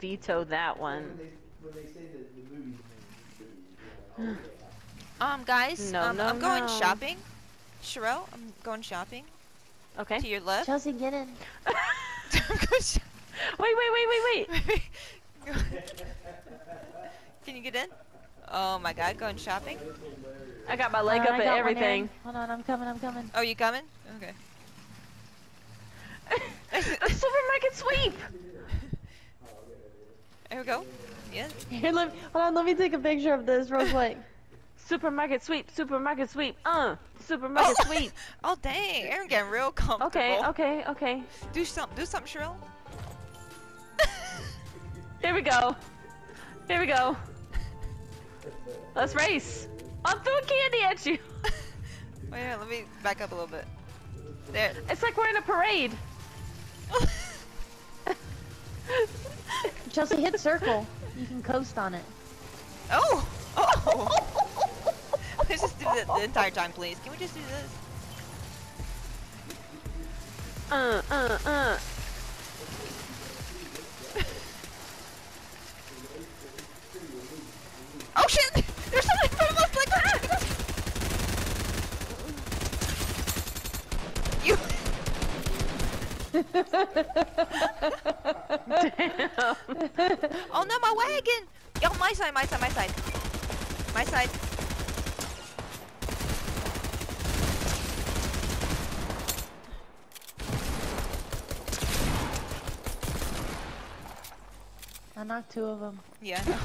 veto that one. When they, when they say the movie's Um, guys, No, um, no, I'm going no. shopping. Sherelle, I'm going shopping. Okay. To your left. Chelsea, get in. I'm going sh- Wait, wait, wait, wait, wait. Can you get in? Oh my god, going shopping? I got my leg Alright, up I at everything. Aaron. Hold on, I'm coming, I'm coming. Oh, you coming? Okay. Supermarket sweep. There we go. Yeah. Here, let me, hold on, let me take a picture of this real quick. Supermarket sweep. Supermarket sweep. Uh. Supermarket sweep. Oh dang, Aaron getting real comfortable. Okay, okay, okay. Do some, do something, Sherelle. Here we go. Here we go. Let's race. I'm throwing candy at you. Wait, here, let me back up a little bit. There. It's like we're in a parade. Chelsea, hit circle. You can coast on it. Oh! Oh! Let's just do that the entire time, please. Can we just do this? Uh, uh, uh. Oh shit! There's something in front of us! Like, you. Oh no, my wagon! Yo, my side, my side, my side. My side. I knocked two of them. Yeah, I know.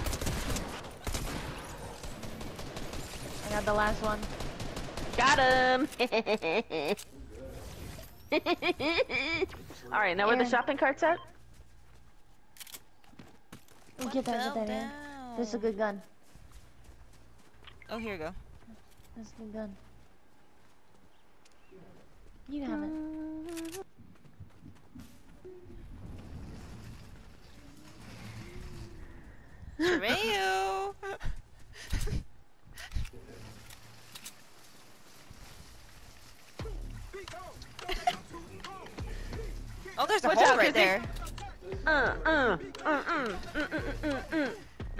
I got the last one. Got him. All right, now where the shopping cart's at? What get that, get that, Aaron. This is a good gun. Oh, here we go. This is a good gun. You have it. Shereo! Oh, there's a Watch hole out, right there. Uh, uh, uh, uh, mm, mm, mm, mm, mm.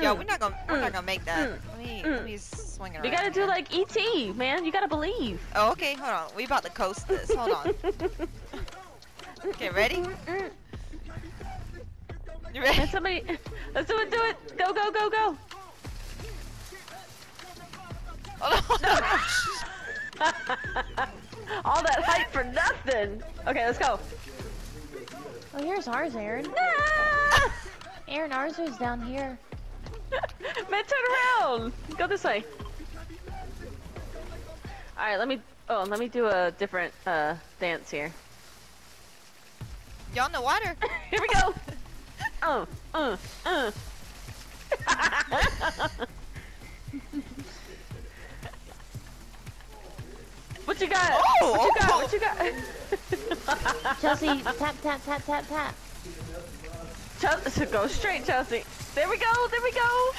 Yo, we're not gonna we're not gonna make that. Let me let me swing around. You gotta do like ET, man. You gotta believe. Oh, okay. Hold on. We about to coast this. Hold on. Okay, ready? You ready? And somebody, let's do it, do it. Go, go, go, go. Hold on. All that hype for nothing. Okay, let's go. Oh, here's ours, Aaron. Ah! Aaron, ours was down here. Man, turn around. Go this way. All right, let me. Oh, let me do a different uh, dance here. Y'all in the water. Here we go. Uh, uh, uh. what you got? Oh, what you got? oh. What you got? Chelsea, tap, tap, tap, tap, tap. Chelsea, go straight, Chelsea. There we go. There we go.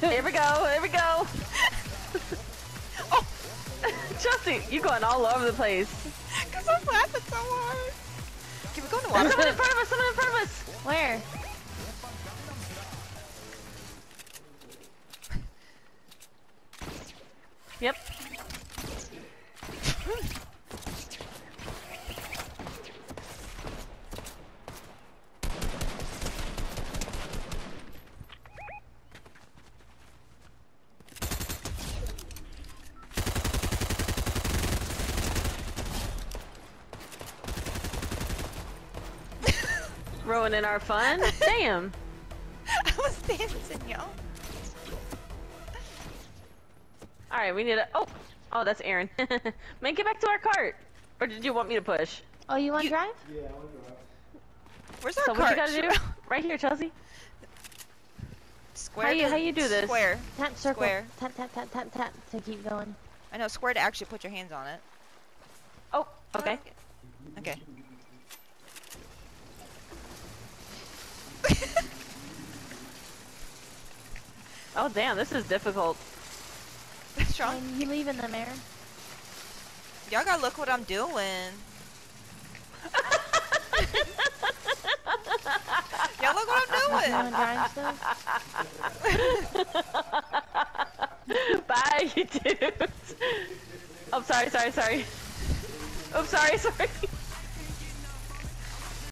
Here we go. Here we go. Oh, Chelsea, you going all over the place. Someone in front of us. Someone in front of us. Where? Yep. Ruining our fun. Damn. I was dancing, y'all. All right, we need a. Oh, oh, that's Aaron. Man, get back to our cart. Or did you want me to push? Oh, you want to You- drive? yeah, I want to drive. Where's our So what you gotta do? Right here, Chelsea. Square. How you- how you do this? Square. Tap circle. Square. Tap, tap, tap, tap, tap to keep going. I know square to actually put your hands on it. Oh, okay. Okay. Oh damn, this is difficult. Strong. And you leaving them, Aaron? Y'all gotta look what I'm doing. Y'all look what I'm doing. wanna drive stuff? Bye, you dudes. Oh, sorry, sorry, sorry. Oh, sorry, sorry.